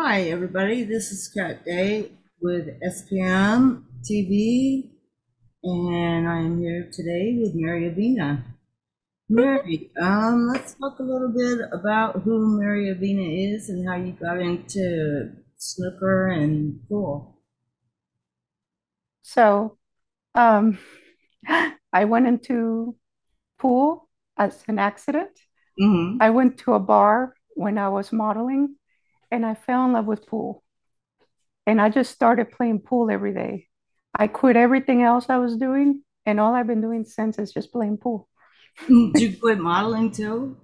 Hi, everybody. This is Kat Day with SPM TV, and I am here today with Mary Avina. Mary, um, let's talk a little bit about who Mary Avina is and how you got into snooker and pool. So, um, I went into pool as an accident. Mm-hmm. I went to a bar when I was modeling and I fell in love with pool. And I just started playing pool every day. I quit everything else I was doing, and all I've been doing since is just playing pool. Did you quit modeling too?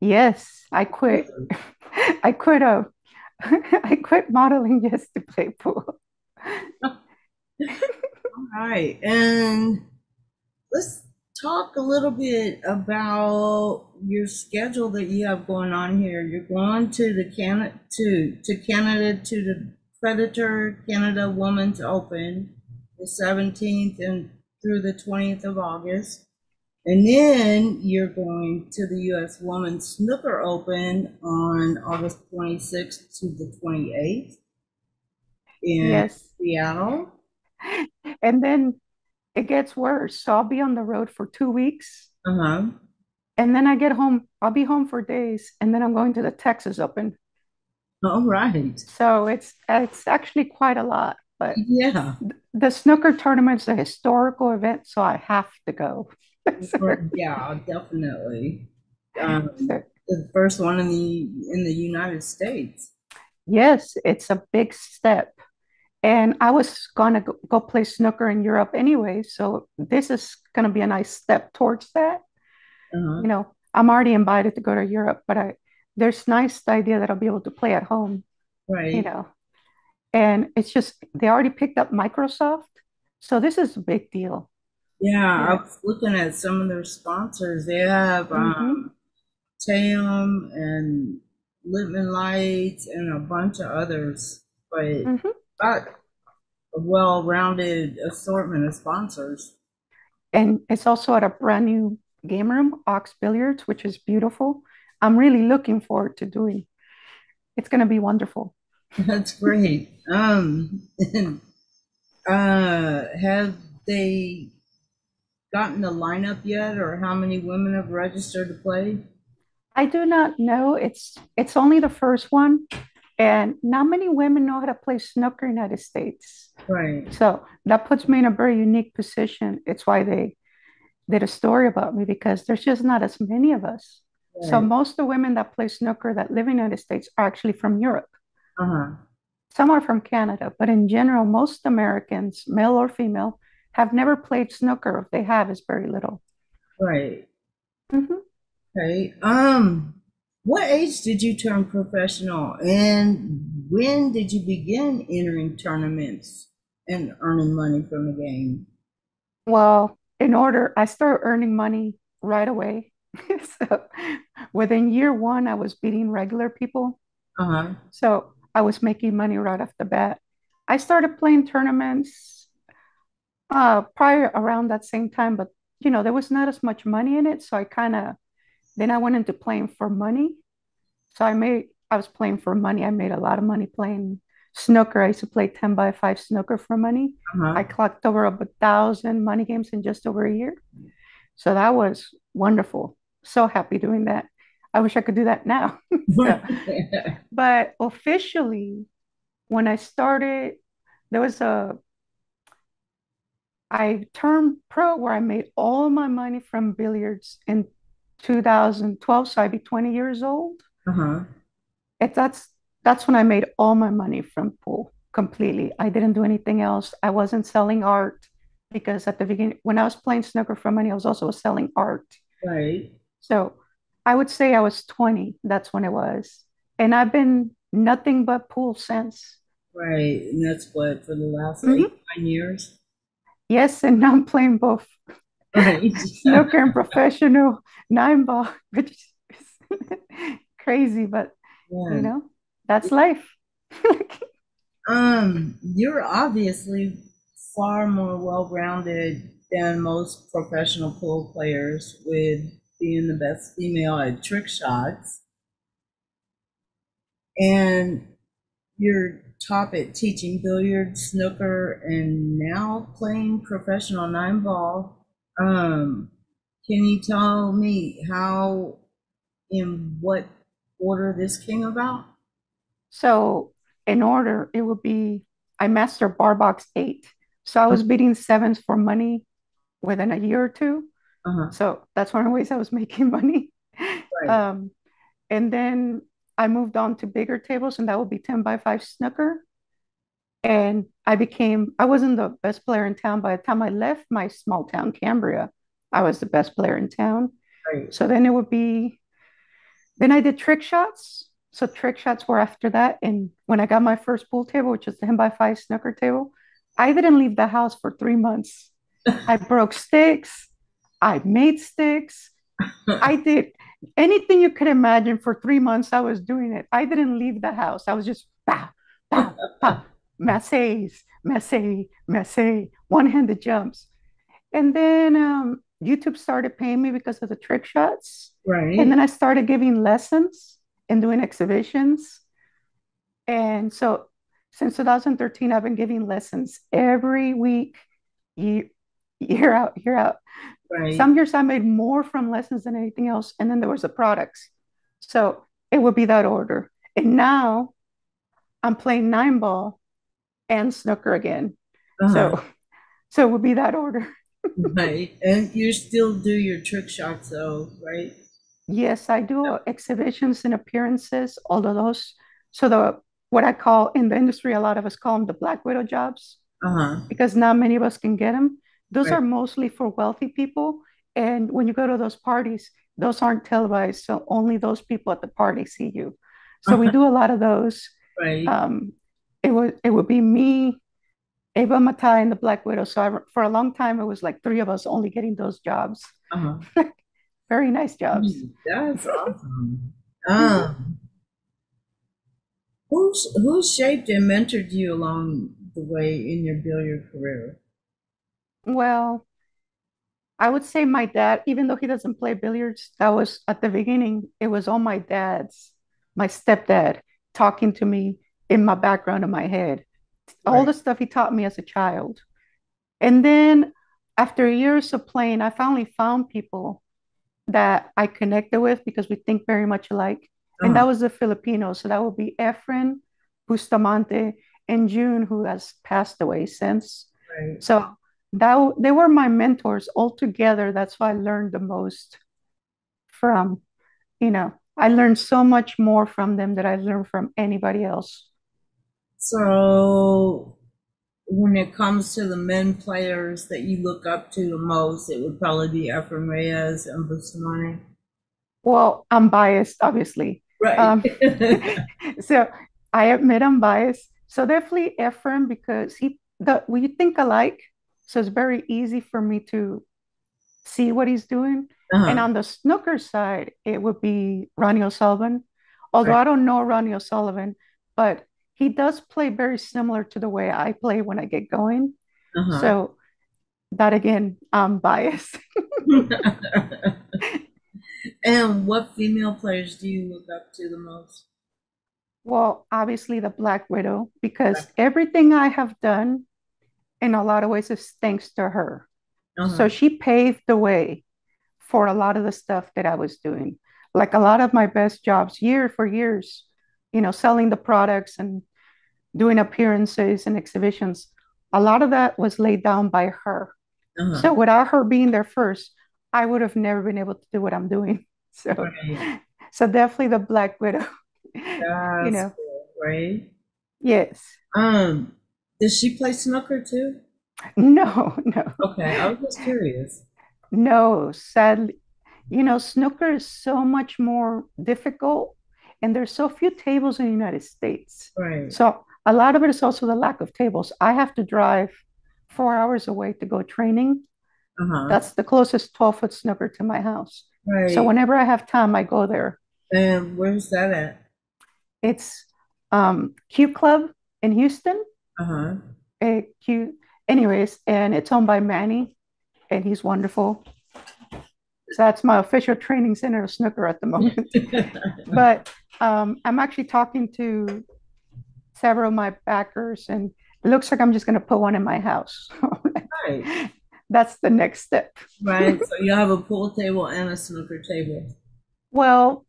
Yes, I quit. I quit uh, I quit modeling just to play pool. All right, and let's talk a little bit about your schedule that you have going on here. You're going to the Canada to to Canada to the Predator Canada Women's Open, the 17th and through the 20th of August. And then you're going to the U.S. Women's Snooker Open on August 26th to the 28th in Yes. Seattle. And then it gets worse. So I'll be on the road for two weeks. Uh-huh. And then I get home. I'll be home for days. And then I'm going to the Texas Open. All right. So it's it's actually quite a lot. But Yeah. the snooker tournament's a historical event, so I have to go. Yeah, definitely. Um, the first one in the in the United States. yes, it's a big step. And I was gonna go, go play snooker in Europe anyway, so this is gonna be a nice step towards that. Uh-huh. You know, I'm already invited to go to Europe, but I there's nice idea that I'll be able to play at home, Right. you know. And it's just they already picked up Microsoft, so this is a big deal, Yeah, you I was looking at some of their sponsors. They have hmm um Tayum and Lippman Lights and a bunch of others, but hmm a well-rounded assortment of sponsors. And it's also at a brand new game room, Ox Billiards, which is beautiful. I'm really looking forward to doing. It's going to be wonderful. That's great. Um, uh, have they gotten the lineup yet, or how many women have registered to play? I do not know. It's it's only the first one, and not many women know how to play snooker in the United States. Right, So that puts me in a very unique position. It's why they did a story about me because there's just not as many of us. So most of the women that play snooker that live in the United States are actually from Europe. Uh-huh. Some are from Canada, but in general, most Americans, male or female, have never played snooker. If they have, it's very little. Right. hmm Okay. Um, what age did you turn professional, and when did you begin entering tournaments and earning money from the game? Well, in order, I started earning money right away. So within year one, I was beating regular people. Uh-huh. So I was making money right off the bat. I started playing tournaments uh, prior around that same time, but you know, there was not as much money in it. So I kind of then I went into playing for money. So I made I was playing for money. I made a lot of money playing snooker. I used to play 10 by 5 snooker for money. Uh-huh. I clocked over a thousand money games in just over a year. So that was wonderful. So happy doing that. I wish I could do that now. So, but officially, when I started, there was a I turned pro where I made all my money from billiards in 2012, so I'd be 20 years old. Uh-huh. It, that's that's when I made all my money from pool completely. I didn't do anything else. I wasn't selling art because at the beginning, when I was playing snooker for money, I was also selling art. Right, So I would say I was 20. That's when it was. And I've been nothing but pool since. right. And that's what for the last eight, Mhm. nine years. Yes, and now I'm playing both Right. snooker and professional nine ball, which is crazy, but you know, that's life. Um, you're obviously far more well-rounded than most professional pool players with being the best female at trick shots. And you're top at teaching billiards, snooker, and now playing professional nine ball. Um, can you tell me how, in what order this came about? So in order, it would be I mastered bar box eight. So I was beating sevens for money within a year or two. Uh-huh. So that's one of the ways I was making money. Right. Um, and then I moved on to bigger tables, and that would be 10 by 5 snooker. And I became, I wasn't the best player in town. By the time I left my small town, Cambria, I was the best player in town. Right. So then it would be, then I did trick shots. So trick shots were after that. And when I got my first pool table, which is the 10 by 5 snooker table, I didn't leave the house for three months. I broke sticks. I made sticks. I did anything you could imagine for three months. I was doing it. I didn't leave the house. I was just pow, pow, pow, massés, massé, massé, one-handed jumps. And then um, YouTube started paying me because of the trick shots. Right. And then I started giving lessons and doing exhibitions. And so since 2013, I've been giving lessons every week, year, year out, year out. Right. Some years I made more from lessons than anything else. And then there was the products. So it would be that order. And now I'm playing nine ball and snooker again. Uh-huh. So so it would be that order. Right. And you still do your trick shots though, right? Yes, I do exhibitions and appearances, all of those. So the what I call in the industry, a lot of us call them the Black Widow jobs Uh-huh. because not many of us can get them. Those Right. are mostly for wealthy people. And when you go to those parties, those aren't televised. So only those people at the party see you. So we do a lot of those. Right. Um, it would it would be me, Ewa Mataya, and the Black Widow. So I, for a long time, it was like three of us only getting those jobs. Uh-huh. Very nice jobs. Mm, That's awesome. Um, who who shaped and mentored you along the way in your billiard career? Well, I would say my dad, even though he doesn't play billiards, that was at the beginning, it was all my dad's, my stepdad talking to me in my background in my head, all Right. the stuff he taught me as a child. And then after years of playing, I finally found people that I connected with because we think very much alike. And that Uh-huh. was the Filipinos. So that would be Efren Bustamante and June, who has passed away since. Right. So that they were my mentors all together. That's why I learned the most from, you know, I learned so much more from them that I learned from anybody else. So when it comes to the men players that you look up to the most, it would probably be Efren Reyes and Bustamante. Well, I'm biased, obviously. Right. Um, So I admit I'm biased. So definitely Efren because he the we think alike. So it's very easy for me to see what he's doing. And Uh-huh. on the snooker side, it would be Ronnie O'Sullivan. Although Right. I don't know Ronnie O'Sullivan, but he does play very similar to the way I play when I get going. Uh-huh. So that again, I'm biased. And what female players do you look up to the most? Well, obviously the Black Widow, because everything I have done in a lot of ways is thanks to her. Uh-huh. So she paved the way for a lot of the stuff that I was doing. Like a lot of my best jobs, year for years, you know, selling the products and doing appearances and exhibitions. A lot of that was laid down by her. Uh-huh. So without her being there first, I would have never been able to do what I'm doing. So, Right. so definitely the Black Widow. That's You know, right? yes. Um, does she play snooker too? No, no. Okay, I was just curious. No, sadly, you know, snooker is so much more difficult, and there's so few tables in the United States. Right. So a lot of it is also the lack of tables. I have to drive four hours away to go training. Uh-huh. That's the closest 12 foot snooker to my house. Right. So whenever I have time, I go there. And where's that at? It's um, Q Club in Houston. Uh-huh. eh, Q, anyways, and it's owned by Manny, and he's wonderful. So that's my official training center of snooker at the moment. But um, I'm actually talking to several of my backers, and it looks like I'm just going to put one in my house. Right. That's the next step. Right. So you have a pool table and a snooker table. Well,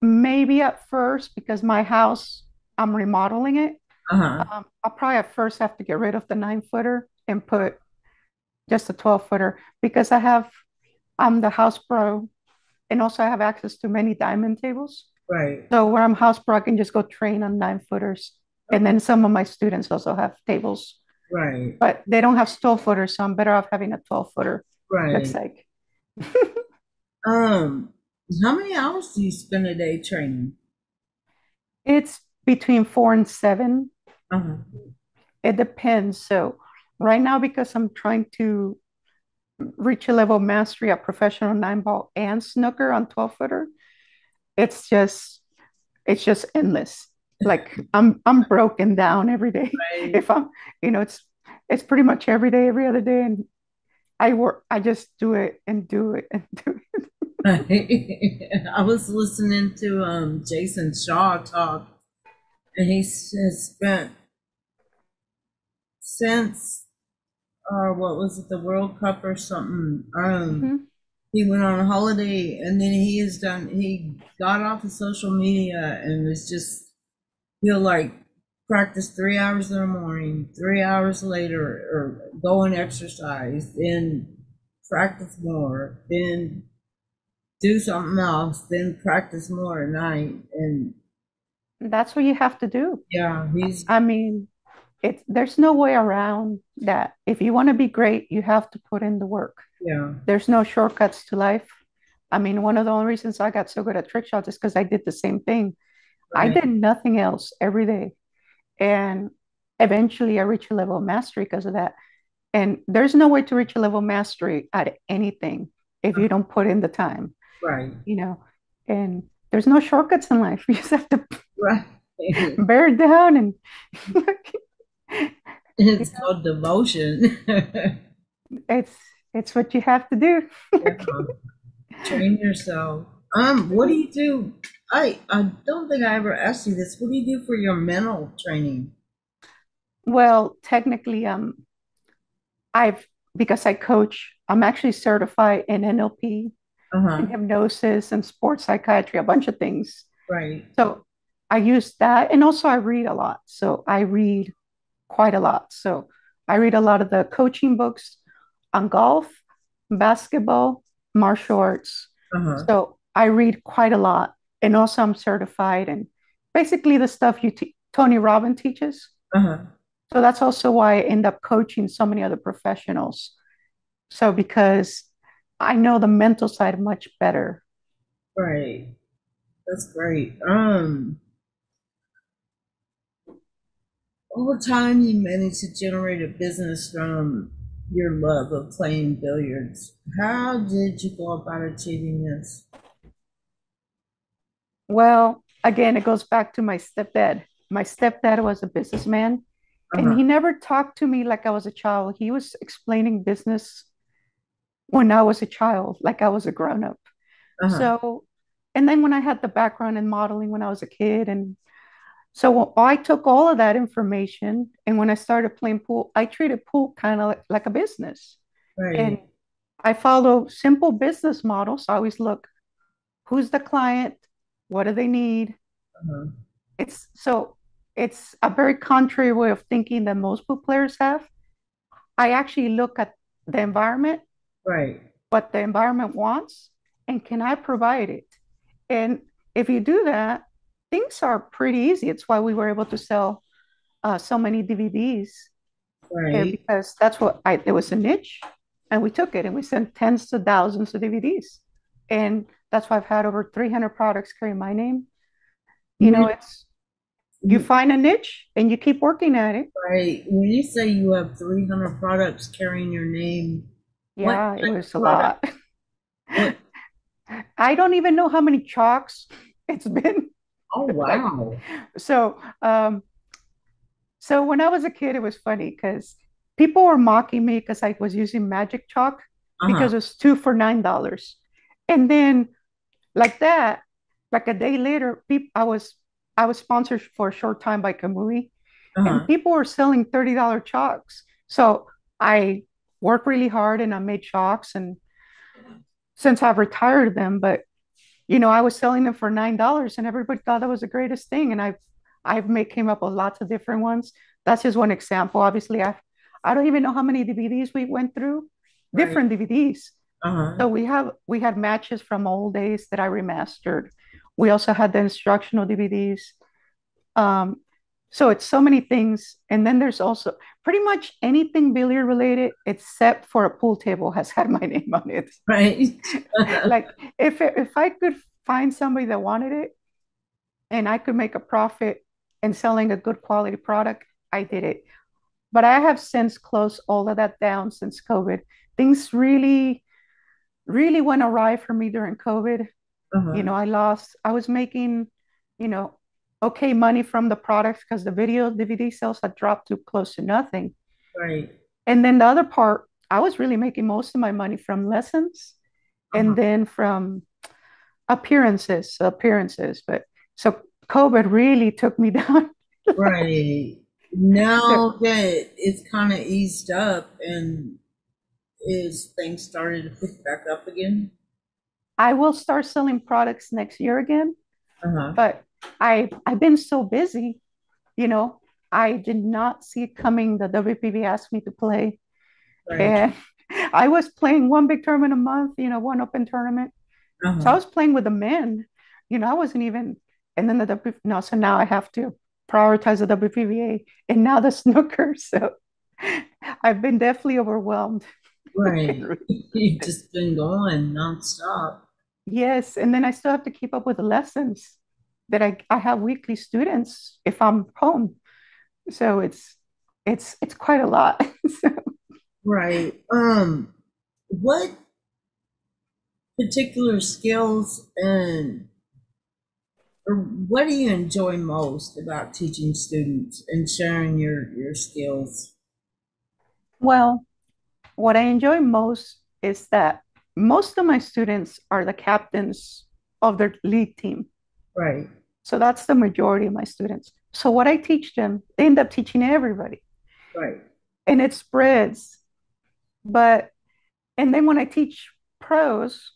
maybe at first, because my house, I'm remodeling it. Uh-huh. Um, I'll probably at first have to get rid of the nine footer and put just a 12 footer because I have, I'm the house pro and also I have access to many diamond tables. Right. So where I'm house pro, I can just go train on nine footers. And then some of my students also have tables, Right. but they don't have 12 footers, so I'm better off having a 12 footer. Right. like, Um, how many hours do you spend a day training? it's between four and seven. Uh-huh. It depends. So right now, because I'm trying to reach a level of mastery at professional nine ball and snooker on 12 footer, it's just it's just endless. Like I'm I'm broken down every day. Right. If I'm, you know, it's it's pretty much every day, every other day, and I work, I just do it and do it and do it. I was listening to um Jayson Shaw talk, and he has spent since or what was it, the World Cup or something. Um, Mhm. He went on a holiday, and then he has done. He got off of social media and was just he'll like practice three hours in the morning, three hours later, or go and exercise, then practice more, then do something else, then practice more at night. And That's what you have to do. yeah, he's I mean, it's there's no way around that. If you want to be great, you have to put in the work. yeah, There's no shortcuts to life. I mean, one of the only reasons I got so good at trick shots is because I did the same thing. I did nothing else every day. And eventually I reached a level of mastery because of that. And there's no way to reach a level of mastery at anything if you don't put in the time, right, you know. And there's no shortcuts in life. You just have to right. bear down and It's called devotion. it's it's what you have to do. Yeah. Train yourself. Um, what do you do? I I don't think I ever asked you this. What do you do for your mental training? Well, technically, um, I've because I coach, I'm actually certified in NLP Uh-huh. and hypnosis and sports psychiatry, a bunch of things. Right. So I use that, and also I read a lot. So I read quite a lot. So I read a lot of the coaching books on golf, basketball, martial arts. Uh-huh. So I read quite a lot, and also I'm certified and basically the stuff you te Tony Robbins teaches. Uh-huh. So that's also why I end up coaching so many other professionals. So because I know the mental side much better. Right. That's great. Um, over time, you managed to generate a business from your love of playing billiards. How did you go about achieving this? Well, again, it goes back to my stepdad. My stepdad was a businessman, and Uh-huh. he never talked to me like I was a child. He was explaining business when I was a child, like I was a grown up. Uh-huh. So, and then when I had the background in modeling when I was a kid, and so I took all of that information, and when I started playing pool, I treated pool kind of like, like a business. And I follow simple business models. I always look, who's the client? What do they need? Uh-huh. It's so it's a very contrary way of thinking that most pool players have. I actually look at the environment, Right. what the environment wants, and can I provide it? And if you do that, things are pretty easy. It's why we were able to sell uh, so many DVDs, Right. because that's what I, there was a niche, and we took it and we sent tens of thousands of DVDs. And that's why I've had over 300 products carry my name. You know, it's you find a niche and you keep working at it. Right. When you say you have 300 products carrying your name, Yeah, it was a lot. I don't even know how many chalks it's been. Oh wow. So, um, so when I was a kid, it was funny because people were mocking me because I was using magic chalk because Uh-huh. it was two for nine dollars. And then like that, like a day later, peop I was I was sponsored for a short time by Kamui, and Uh-huh. people were selling $30 chalks. So I worked really hard and I made chalks and since I've retired them, but you know, I was selling them for nine dollars and everybody thought that was the greatest thing. And I've I've made came up with lots of different ones. That's just one example. Obviously, I I don't even know how many DVDs we went through, Right. different DVDs. Uh-huh. So we have we had matches from old days that I remastered. We also had the instructional DVDs. Um, so it's so many things. And then there's also pretty much anything billiard related, except for a pool table, has had my name on it. Right. Like if it, if I could find somebody that wanted it and I could make a profit in selling a good quality product, I did it. But I have since closed all of that down since COVID. Things really, really went awry for me during COVID. You Uh-huh. know, I lost, I was making, you know, okay money from the products because the video DVD sales had dropped to close to nothing. Right. And then the other part, I was really making most of my money from lessons Uh-huh. and then from appearances, appearances. But so COVID really took me down. Right. So Now that it's kind of eased up and is things started to pick back up again? I will start selling products next year again, Uh-huh. but I I've been so busy, you know, I did not see it coming. The WPB asked me to play, Right. and I was playing one big tournament a month, you know, one open tournament. So I Uh-huh. was playing with the men, you know, I wasn't even, and then the W, no, so now I have to prioritize the WPBA and now the snooker. So I've been definitely overwhelmed. Right. You've just been going nonstop. Yes, and then I still have to keep up with the lessons that I I have weekly students if I'm home. So it's it's it's quite a lot. So Right. Um, what particular skills and or what do you enjoy most about teaching students and sharing your your skills? well, what I enjoy most is that most of my students are the captains of their lead team. Right. So that's the majority of my students. So what I teach them, they end up teaching everybody, Right. and it spreads. But and then when I teach pros,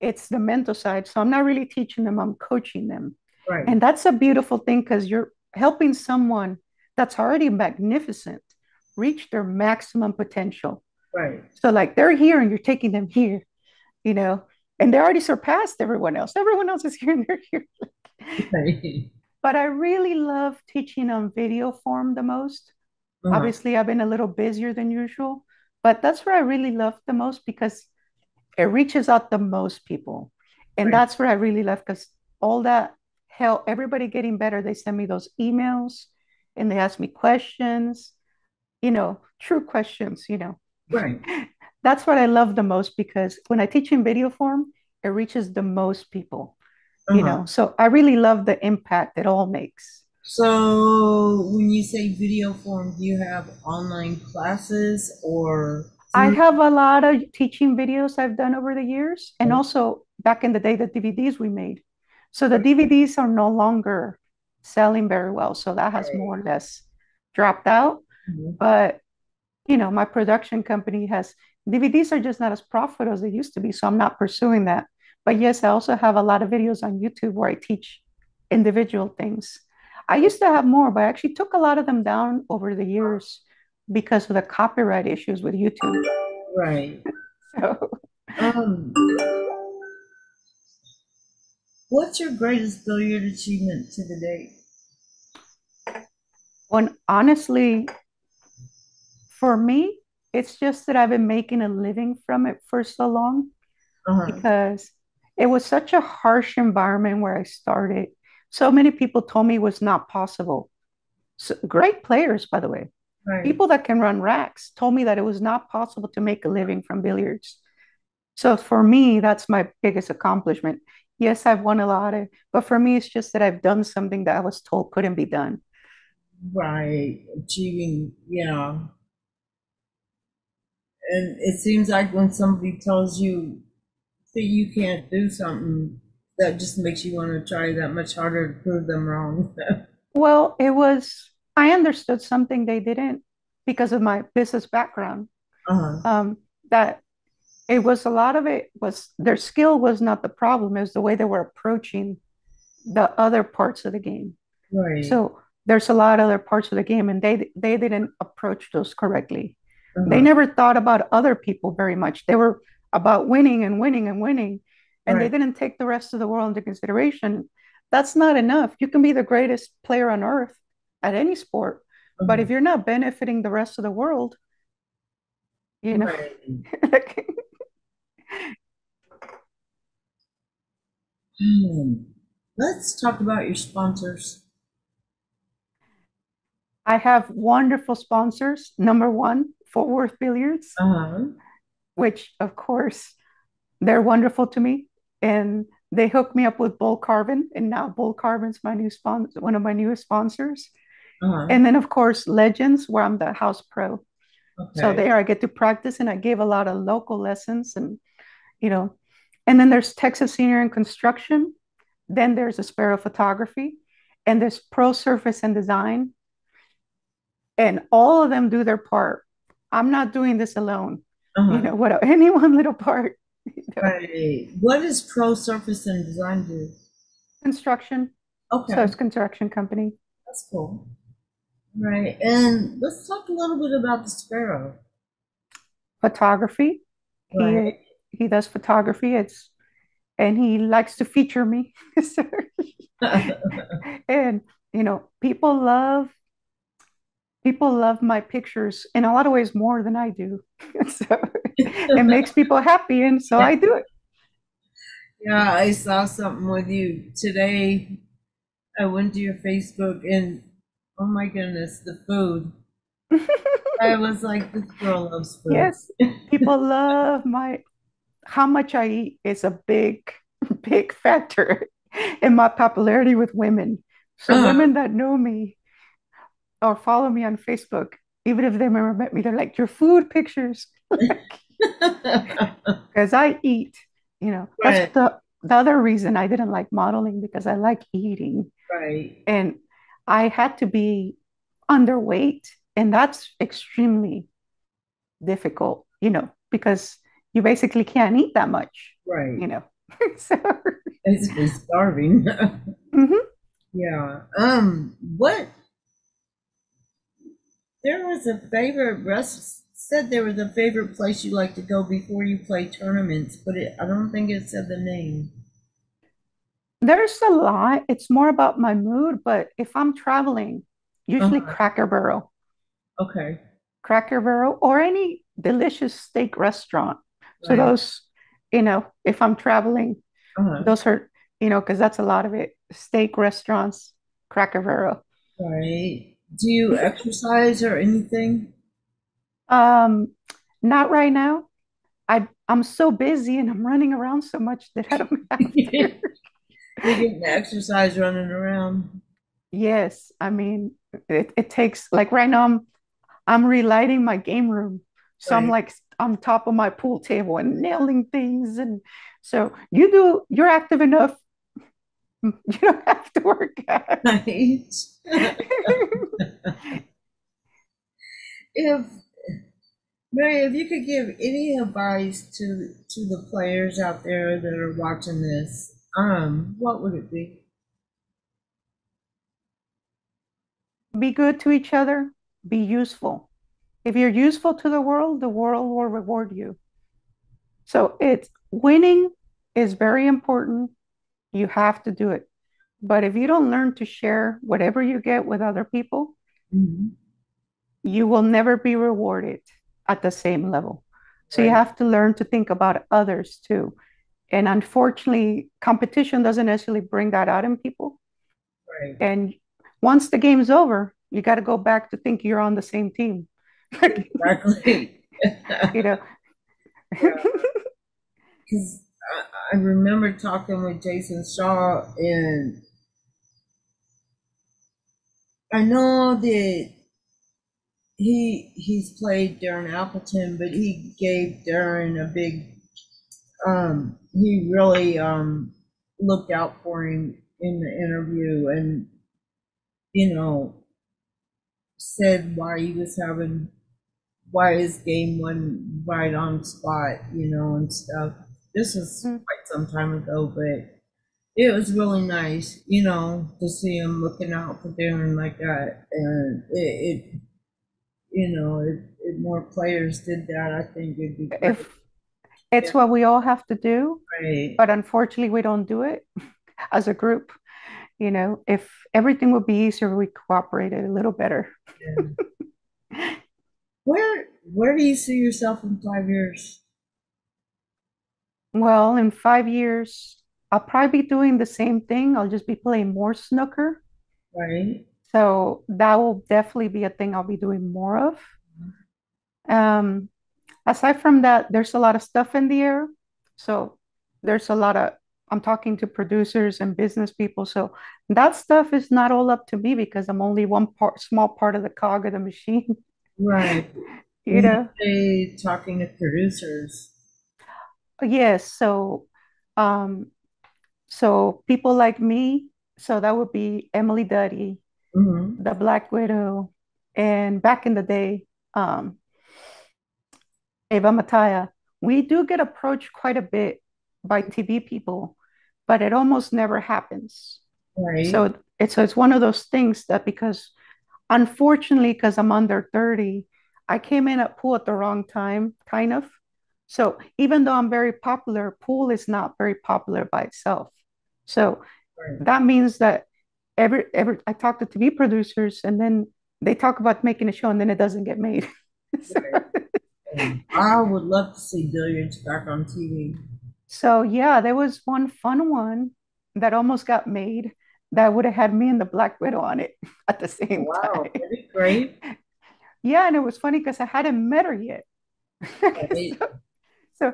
it's the mental side. So I'm not really teaching them, I'm coaching them. Right. And that's a beautiful thing because you're helping someone that's already magnificent reach their maximum potential. Right. So like they're here and you're taking them here, you know, and they already surpassed everyone else. Everyone else is here and they're here. Right. But I really love teaching on video form the most. Uh-huh. Obviously, I've been a little busier than usual, but that's where I really love the most because it reaches out the most people. And Right. that's where I really love because all that help, everybody getting better, they send me those emails and they ask me questions, you know, true questions, you know. Right. That's what I love the most because when I teach in video form, it reaches the most people, you Uh-huh. know. So I really love the impact it all makes. So when you say video form, do you have online classes or I have a lot of teaching videos I've done over the years, and also back in the day, the DVDs we made. So the DVDs are no longer selling very well. So that has more or less dropped out. Mhm. But, you know, my production company has DVDs are just not as profitable as they used to be. So I'm not pursuing that. But yes, I also have a lot of videos on YouTube where I teach individual things. I used to have more, but I actually took a lot of them down over the years because of the copyright issues with YouTube. Right. So, Um, what's your greatest billiard achievement to the date? when honestly, for me, it's just that I've been making a living from it for so long Uh-huh. because it was such a harsh environment where I started. So many people told me it was not possible. So, great players, by the way. Right. People that can run racks told me that it was not possible to make a living from billiards. So for me, that's my biggest accomplishment. Yes, I've won a lot of, but for me, it's just that I've done something that I was told couldn't be done. Right. Achieving, yeah. And it seems like when somebody tells you that you can't do something, that just makes you want to try that much harder to prove them wrong. Well, it was I understood something they didn't because of my business background. Uh-huh. Um, that it was a lot of it was their skill was not the problem, it was the way they were approaching the other parts of the game. Right. So there's a lot of other parts of the game, and they they didn't approach those correctly. They Uh-huh. never thought about other people very much. They were about winning and winning and winning, and they didn't take the rest of the world into consideration. That's not enough. You can be the greatest player on earth at any sport, but Uh-huh. if you're not benefiting the rest of the world, you know, Right. like, Hmm. Let's talk about your sponsors. I have wonderful sponsors. Number one, Fort Worth Billiards, Uh-huh. which of course they're wonderful to me. And they hooked me up with Bull Carbon, and now Bull Carbon's my new sponsor, one of my newest sponsors. Uh-huh. And then of course Legends, where I'm the house pro. So there I get to practice and I give a lot of local lessons and you know, and then there's Texas Senior in Construction, then there's Aspero Photography, and there's Pro Surface and Design. And all of them do their part. I'm not doing this alone. You Uh-huh. know, what any one little part. you know. Right. What does Pro Surface and Design do? Construction. Okay. So it's construction company. That's cool. Right. And let's talk a little bit about the sparrow. Photography. He Right. he does photography. It's and he likes to feature me. And you know, people love people love my pictures in a lot of ways more than I do. So it makes people happy, and so I do it. Yeah, I saw something with you today. I went to your Facebook and oh my goodness, the food. I was like, this girl loves food. Yes, people love my how much I eat is a big, big factor in my popularity with women. So Uh-huh. women that know me or follow me on Facebook, even if they've never met me, they're like, your food pictures. because I eat, you know, Right. that's the the other reason I didn't like modeling because I like eating right. and I had to be underweight and that's extremely difficult, you know, because you basically can't eat that much, Right. you know. So, Basically starving. mhm. Yeah. Um, what there was a favorite Russ said there was a favorite place you like to go before you play tournaments, but it, I don't think it said the name. There's a lot. It's more about my mood, but if I'm traveling, usually Uh-huh. Cracker Barrel, Okay. Cracker Barrel, or any delicious steak restaurant. So those, you know, if I'm traveling, Uh-huh. those are, you know, because that's a lot of it. Steak restaurants, Cracker Barrel. Right. Do you exercise or anything? Um, not right now. I I'm so busy and I'm running around so much that I don't have You're getting exercise running around. Yes, I mean it, it takes like right now I'm I'm relighting my game room. So I'm like on top of my pool table and nailing things and so you do you're active enough. You don't have to work out. Right. if Mary, if you could give any advice to to the players out there that are watching this, um, what would it be? Be good to each other, be useful. If you're useful to the world, the world will reward you. So it's winning is very important. You have to do it. But if you don't learn to share whatever you get with other people, Mhm. you will never be rewarded at the same level. So you have to learn to think about others too. And unfortunately, competition doesn't necessarily bring that out in people. Right. And once the game's over, you got to go back to think you're on the same team. Exactly. You know, Because I, remember talking with Jayson Shaw, and I know that he he's played Darren Appleton, but he gave Darren a big. Um, he really um looked out for him in the interview, and you know, said why he was having why his game wasn't right on spot, you know, and stuff. This is Mm. quite some time ago, but it was really nice, you know, to see him looking out for Darren like that. And it, it you know, if, if more players did that, I think it'd be great. If it's what we all have to do, Right. but unfortunately we don't do it as a group. You know, if everything would be easier, we cooperated a little better. Yeah. Where where do you see yourself in five years? Well, in five years, I'll probably be doing the same thing. I'll just be playing more snooker. Right. So that will definitely be a thing I'll be doing more of. Um, aside from that, there's a lot of stuff in the air. So there's a lot of, I'm talking to producers and business people. So that stuff is not all up to me because I'm only one part, small part of the cog of the machine, Right. you know? They talking to producers. Yes, so um so people like me, so that would be Emily Duddy, hmm the Black Widow, and back in the day, um Ewa Mataya. We do get approached quite a bit by TV people, but it almost never happens. Right. So it's so it's one of those things that because unfortunately, because I'm under 30, I came in at pool at the wrong time, kind of. So even though I'm very popular, pool is not very popular by itself. So Right. that means that every every I talk to TV producers and then they talk about making a show and then it doesn't get made. So, I would love to see billiards back on TV. so yeah, there was one fun one that almost got made that would have had me and the Black Widow on it at the same Wow, time. that'd great. Yeah, and it was funny because I hadn't met her yet. So, so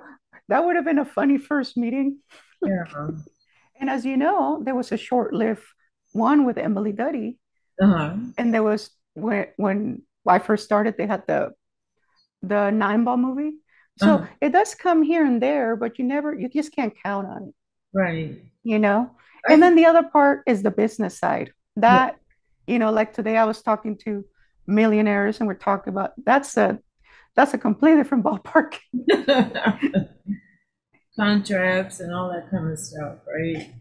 that would have been a funny first meeting. Yeah. And as you know, there was a short-lived one with Emily Duddy, Uh-huh. and there was when when I first started, they had the the nine ball movie. So Uh-huh. it does come here and there, but you never, you just can't count on it, Right. you know? And then the other part is the business side. That, you know, like today I was talking to millionaires and we're talking about that's a that's a completely different ballpark. Contracts and all that kind of stuff, right?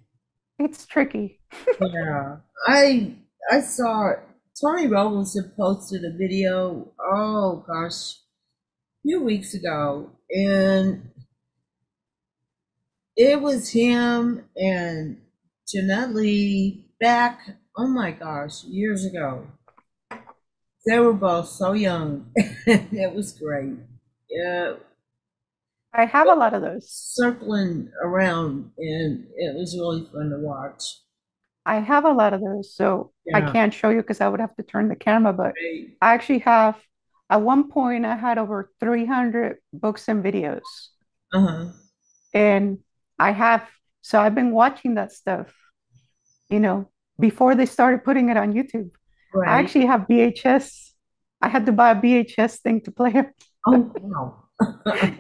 It's tricky. Yeah. I I saw Tony Robles had posted a video, oh gosh, a few weeks ago, and it was him and Jeanette Lee back, oh my gosh, years ago. They were both so young. it was great. Yeah, I have a lot of those. circling around, and it was really fun to watch. I have a lot of those. So I can't show you because I would have to turn the camera, but Right. I actually have, at one point, I had over 300 books and videos. Uh-huh. And I have, so I've been watching that stuff, you know, before they started putting it on YouTube. I actually have VHS. I had to buy a VHS thing to play it. Oh, wow.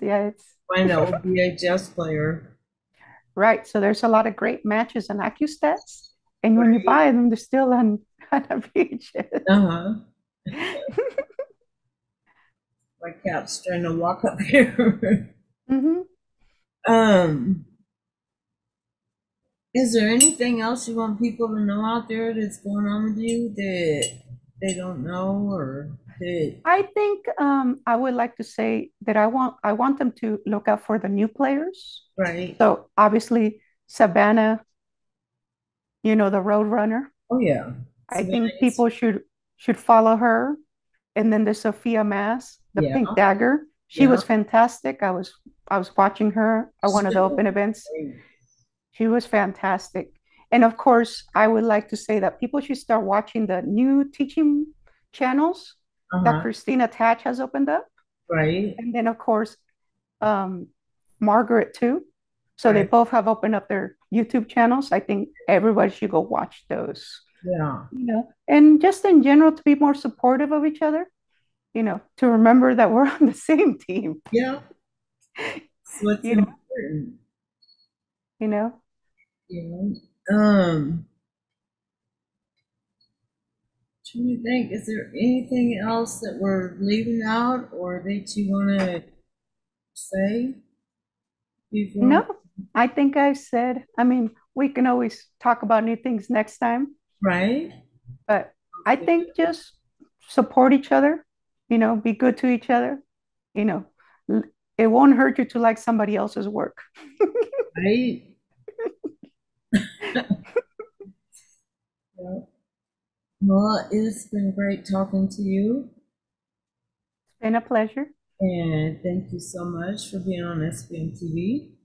Yeah, it's I know, VHS player. right. So there's a lot of great matches on AccuStats. And when you buy them, they're still on, on a VHS. Uh-huh. My cat's trying to walk up here. hmm Um, is there anything else you want people to know out there that's going on with you that they don't know or that, I think um, I would like to say that I want I want them to look out for the new players. right? So obviously Savannah, you know, the Roadrunner. Oh, yeah. I Savannah think is- people should should follow her. And then the Sofia Mast, the Yeah. Pink Dagger. She was fantastic. I was I was watching her at one of the open events. She was fantastic. And of course, I would like to say that people should start watching the new teaching channels that Uh-huh. Kristina Tkach has opened up. Right. And then, of course, um, Margaret too. So they both have opened up their YouTube channels. I think everybody should go watch those, Yeah. you know, and just in general to be more supportive of each other, you know, to remember that we're on the same team, Yeah. What's You know? important. you know. You? Um, Trying to think, is there anything else that we're leaving out or that you want to say? before- No, I think I said, I mean, we can always talk about new things next time, Right? but I think just support each other, you know, be good to each other, you know. It won't hurt you to like somebody else's work. Right? Yeah. Well, it's been great talking to you, It's been a pleasure. and thank you so much for being on SPM TV.